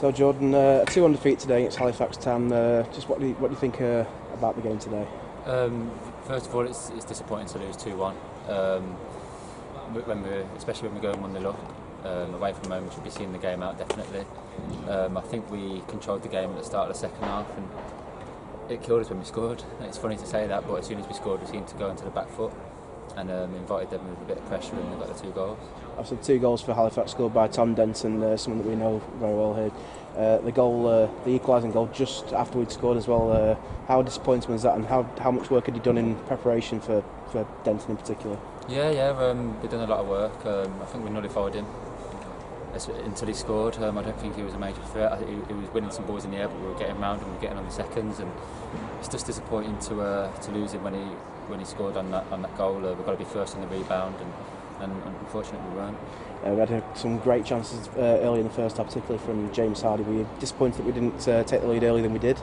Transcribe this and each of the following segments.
So Jordan, uh, a 2-1 defeat today against Halifax Town. Uh, just what do you, what do you think uh, about the game today? Um, first of all, it's, it's disappointing to lose 2 1. Um, when we, especially when we go and 1 0 up. Um, away from home, we should be seeing the game out definitely. Um, I think we controlled the game at the start of the second half and it killed us when we scored. It's funny to say that, but as soon as we scored, we seemed to go into the back foot and um, invited them with a bit of pressure and they got the two goals. Obviously, two goals for Halifax scored by Tom Denton, uh, someone that we know very well here. Uh, the goal, uh, the equalising goal, just after we'd scored as well. Uh, how disappointing was that, and how how much work had you done in preparation for for Denton in particular? Yeah, yeah, um, we've done a lot of work. Um, I think we nullified him until he scored. Um, I don't think he was a major threat. He, he, was winning some balls in the air, but we were getting round and we were getting on the seconds. And it's just disappointing to uh, to lose him when he when he scored on that on that goal. Uh, we've got to be first on the rebound, and, and unfortunately we weren't. Uh, we had uh, some great chances uh, early in the first half, particularly from James Hardy. Were you disappointed that we didn't uh, take the lead earlier than we did?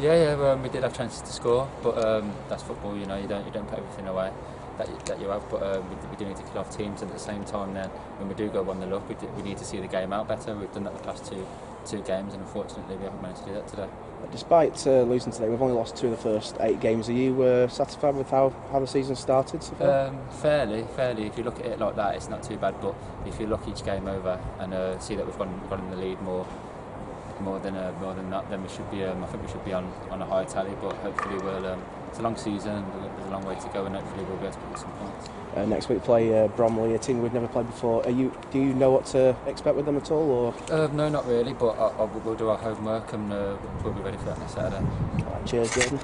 Yeah, yeah, um, we did have chances to score, but um, that's football. You know, you don't you don't put everything away that you, that you have. But um, we, we, do need to kill off teams, and at the same time, then when we do go one the look, we, do, we need to see the game out better. We've done that the past two two games, and unfortunately, we haven't managed to do that today. Despite uh, losing today, we've only lost two of the first eight games. Are you uh, satisfied with how, how the season started so far? Um, fairly, fairly. If you look at it like that, it's not too bad. But if you look each game over and uh, see that we've gone, gone in the lead more, more than uh, more than that, then we should be. Um, I think we should be on, on a higher tally. But hopefully, we'll. Um, it's a long season. There's a long way to go, and hopefully, we'll be able to put some points. Uh, next week, play uh, Bromley, a team we've never played before. Are you? Do you know what to expect with them at all, or? Uh, no, not really. But I, I, we'll do our homework, and uh, we'll be ready for that next Saturday. Right, cheers, Jordan.